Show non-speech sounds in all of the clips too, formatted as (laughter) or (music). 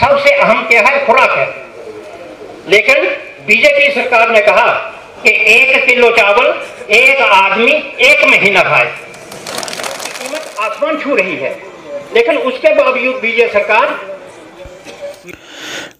सबसे अहम क्या है? खुराक है। लेकिन बीजेपी सरकार ने कहा कि एक किलो चावल, एक आदमी, एक महीना खाए। कीमत आसमान छू रही है। लेकिन उसके बावजूद बीजेपी सरकार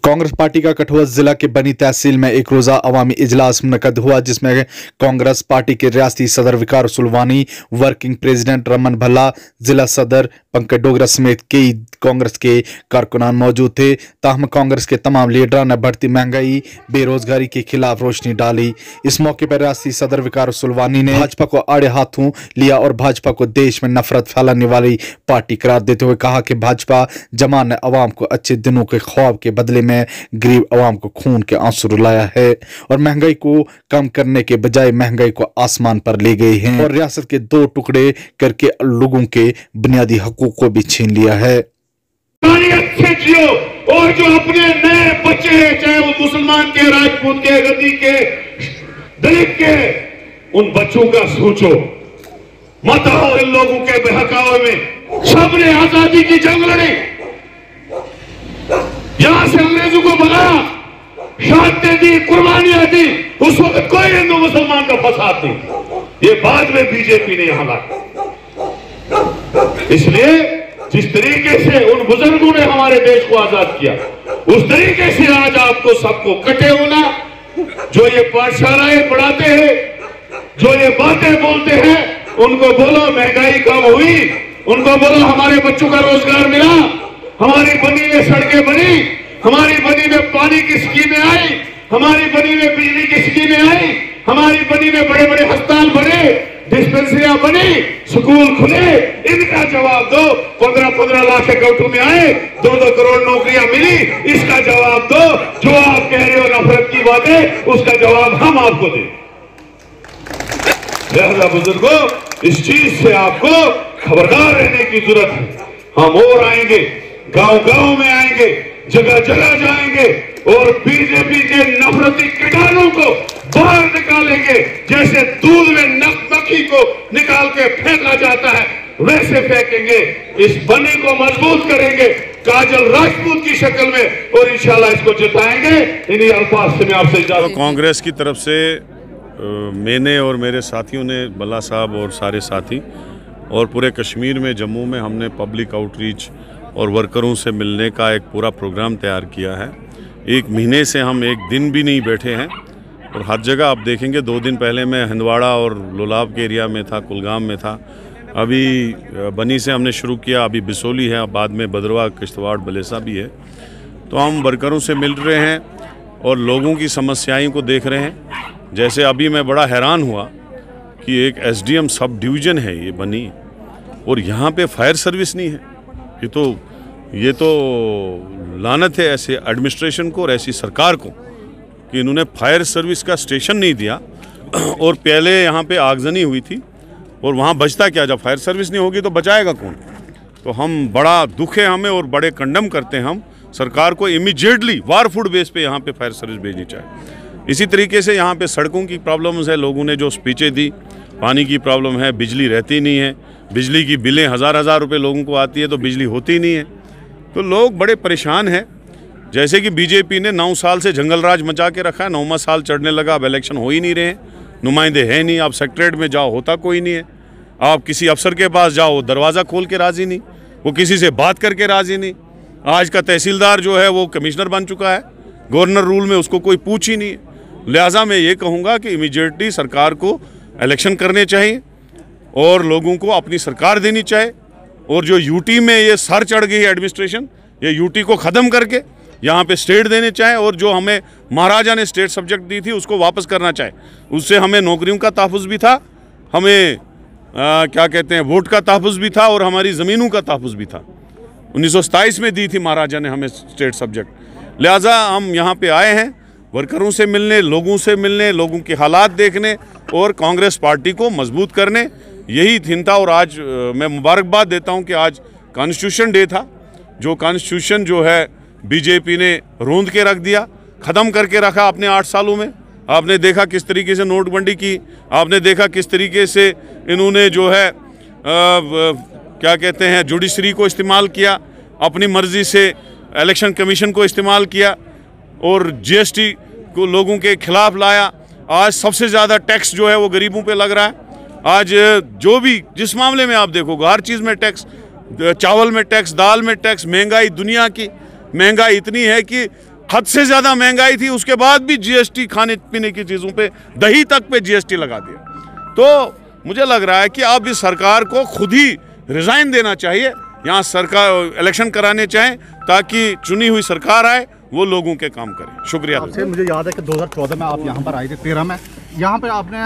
कांग्रेस पार्टी का कठुआ जिला के बनी तहसील में एक रोजा अवामी इजलास मुनद हुआ, जिसमें कांग्रेस पार्टी के रियासती सदर विकार सुलवानी, वर्किंग प्रेसिडेंट रमन भल्ला, जिला सदर पंकज डोगरा समेत कई कांग्रेस के कारकुनान मौजूद थे। ताहम कांग्रेस के तमाम लीडर ने बढ़ती महँगाई, बेरोजगारी के खिलाफ रोशनी डाली। इस मौके पर रियासती सदर विकार सुलवानी ने भाजपा को आड़े हाथों लिया और भाजपा को देश में नफरत फैलाने वाली पार्टी करार देते हुए कहा कि भाजपा जमा ने अवाम को अच्छे दिनों के ख्वाब के बदले में गरीब आवाम को खून के आँसू रुलाया है और महँगाई को कम करने के बजाय महँगाई को आसमान पर ले गई है और रियासत के दो टुकड़े करके लोगों के बुनियादी हकूक को भी छीन लिया है। अच्छे जियो और जो अपने नए बच्चे हैं, चाहे वो मुसलमान के, राजपूत के, गद्दी के, दलित के, उन बच्चों का सोचो। मत हो इन लोगों के बहकावे में। सबने आज़ादी की जंग लड़ी। यहाँ से अंग्रेज़ों को भगाया शहादतें दी, कुर्बानियाँ दी, उस वक्त कोई हिंदू मुसलमान का फसाद नहीं। ये बाद में बीजेपी ने यहाँ लाया। इसलिए जिस तरीके से उन बुज़ुर्गों ने हमारे देश को आज़ाद किया, उस तरीके से आज आपको सबको कटे होना, जो ये पाठशालाएँ पढ़ाते हैं, जो ये बातें बोलते हैं, उनको बोलो, महँगाई कम हुई, उनको बोलो, हमारे बच्चों का रोज़गार मिला हमारी बनी में सड़कें बनी, हमारी बनी में पानी की स्कीमें आई, हमारी बनी में बिजली की स्कीमें आई, हमारी बनी में बड़े बड़े अस्पताल बने, डिस्पेंसरियाँ बनी, स्कूल खुले, इनका जवाब दो पंद्रह पंद्रह लाख अकाउंटों में आए दो दो करोड़ नौकरियाँ मिली, इसका जवाब दो, जो आप कह रहे हो नफरत की बातें उसका जवाब हम आपको दें। लिहाजा बुजुर्गो, इस चीज़ से आपको खबरदार रहने की ज़रूरत है। हम और आएँगे। गाँव गाँव में आएँगे जगह जगह जाएँगे और बीजेपी के नफरती कीटाणु को बाहर निकालेंगे। जैसे दूध में नकनकी को निकाल के फेंका जाता है वैसे फेंकेंगे। इस बनी को मज़बूत करेंगे काजल राजपूत की शक्ल में और इंशाल्लाह इसको जिताएँगे। इन्हीं अल्फाज से मैं आपसे तो कांग्रेस की तरफ़ से मैंने और मेरे साथियों ने बल्ला साहब और सारे साथी और पूरे कश्मीर में जम्मू में हमने पब्लिक आउटरीच और वर्करों से मिलने का एक पूरा प्रोग्राम तैयार किया है। एक महीने से हम एक दिन भी नहीं बैठे हैं और हर जगह आप देखेंगे, दो दिन पहले मैं हंदवाड़ा और लोलाब के एरिया में था, कुलगाम में था। अभी बनी से हमने शुरू किया, अभी बिसोली है बाद में भद्रवा किश्तवाड़, बलेसा भी है। तो हम वर्करों से मिल रहे हैं और लोगों की समस्याएँ को देख रहे हैं। जैसे अभी मैं बड़ा हैरान हुआ कि एक एसडीएम सब डिवीज़न है ये बनी और यहाँ पे फायर सर्विस नहीं है। ये तो ये तो लानत है ऐसे एडमिनिस्ट्रेशन को और ऐसी सरकार को कि इन्होंने फायर सर्विस का स्टेशन नहीं दिया। (clears throat) और पहले यहाँ पे आगजनी हुई थी और वहाँ बचता क्या? जब फायर सर्विस नहीं होगी तो बचाएगा कौन? तो हम बड़ा दुख है हमें और बड़े कंडम करते हैं हम। सरकार को इमीडिएटली वार फ़ूड बेस पे यहाँ पे फायर सर्विस भेजनी चाहिए। इसी तरीके से यहाँ पे सड़कों की प्रॉब्लम्स है। लोगों ने जो स्पीचें दी, पानी की प्रॉब्लम है, बिजली रहती नहीं है। बिजली की बिलें हज़ार हज़ार रुपये लोगों को आती है तो बिजली होती नहीं है। तो लोग बड़े परेशान हैं। जैसे कि बीजेपी ने नौ साल से जंगल राज मचा के रखा है, नौवा साल चढ़ने लगा, अब इलेक्शन हो ही नहीं रहे नुमाइंदे हैं नहीं आप सेक्रेटरेट में जाओ होता कोई नहीं है। आप किसी अफसर के पास जाओ, वो दरवाज़ा खोल के राज़ी नहीं, वो किसी से बात करके राज़ी नहीं। आज का तहसीलदार जो है, वो कमिश्नर बन चुका है। गवर्नर रूल में उसको कोई पूछ ही नहीं लिहाजा मैं ये कहूँगा कि इमीडिएटली सरकार को इलेक्शन करने चाहिए और लोगों को अपनी सरकार देनी चाहिए। और जो यूटी में ये सर चढ़ गई एडमिनिस्ट्रेशन ये यूटी को ख़त्म करके यहाँ पे स्टेट देने चाहे और जो हमें महाराजा ने स्टेट सब्जेक्ट दी थी उसको वापस करना चाहे। उससे हमें नौकरियों का तहफ़ भी था हमें आ, क्या कहते हैं वोट का तहफ़ भी था और हमारी ज़मीनों का तहफ़ भी था। 1927 में दी थी महाराजा ने हमें स्टेट सब्जेक्ट लिहाजा हम यहाँ पर आए हैं वर्करों से मिलने लोगों से मिलने लोगों के हालात देखने और कांग्रेस पार्टी को मज़बूत करने यही थिन था और आज मैं मुबारकबाद देता हूँ कि आज कॉन्स्टिट्यूशन डे था। जो कॉन्स्टिट्यूशन जो है बीजेपी ने रोंद के रख दिया, ख़त्म करके रखा अपने आठ सालों में। आपने देखा किस तरीके से नोटबंदी की, आपने देखा किस तरीके से इन्होंने जो है व- क्या कहते हैं जुडिशरी को इस्तेमाल किया, अपनी मर्ज़ी से इलेक्शन कमीशन को इस्तेमाल किया और जीएसटी को लोगों के खिलाफ लाया। आज सबसे ज़्यादा टैक्स जो है वो गरीबों पे लग रहा है। आज जो भी, जिस मामले में आप देखोगे, हर चीज़ में टैक्स चावल में टैक्स, दाल में टैक्स, महँगाई दुनिया की, महँगाई इतनी है कि हद से ज़्यादा महँगाई थी, उसके बाद भी जीएसटी खाने पीने की चीज़ों पे, दही तक पे जीएसटी लगा दिया। तो मुझे लग रहा है कि अब इस सरकार को खुद ही रिज़ाइन देना चाहिए, यहाँ सरकार इलेक्शन कराने चाहें, ताकि चुनी हुई सरकार आए, वो लोगों के काम करें। शुक्रिया। मुझे याद है कि 2014 में आप यहाँ पर आए थे, तेरह में। यहाँ पे आपने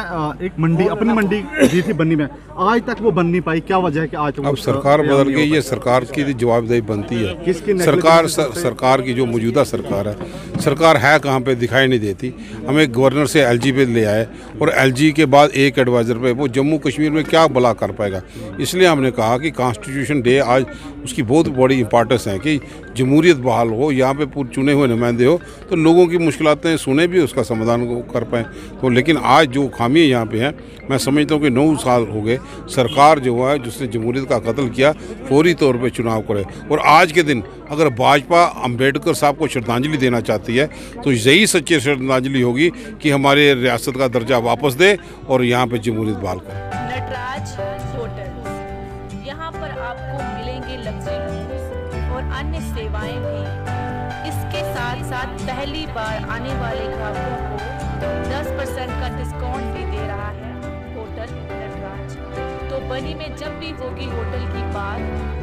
एक मंडी अपनी मंडी दी थी बननी में। आज तक वो बन नहीं पाई क्या वजह है कि आज अब सरकार बदल गई है सरकार की जवाबदेही बनती है। किसकी सरकार सर, सरकार की जो मौजूदा सरकार है सरकार है कहाँ पे दिखाई नहीं देती। हमें गवर्नर से एलजी पे ले आए और एलजी के बाद एक एडवाइज़र पे वो जम्मू कश्मीर में क्या भला कर पाएगा? इसलिए हमने कहा कि कॉन्स्टिट्यूशन डे आज उसकी बहुत बड़ी इंपॉर्टेंस है कि जमहूरियत बहाल हो यहाँ पे पूरे चुने हुए नुमाइंदे हो तो लोगों की मुश्किलें सुने भी उसका समाधान कर पाएँ। तो लेकिन आज जो खामियाँ यहाँ पे हैं, मैं समझता हूँ कि नौ साल हो गए, सरकार जो है, जिसने जमहूरियत का कत्ल किया, फौरी तौर पे चुनाव करे। और आज के दिन, अगर भाजपा अंबेडकर साहब को श्रद्धांजलि देना चाहती है तो यही सच्ची श्रद्धांजलि होगी कि हमारे रियासत का दर्जा वापस दे और यहाँ पर जमहूरियत बहाल करें। अन्य सेवाएँ भी। इसके साथ साथ पहली बार आने वाले ग्राहकों को 10 परसेंट का डिस्काउंट भी दे रहा है होटल नटराज। तो बनी में जब भी होगी होटल की बात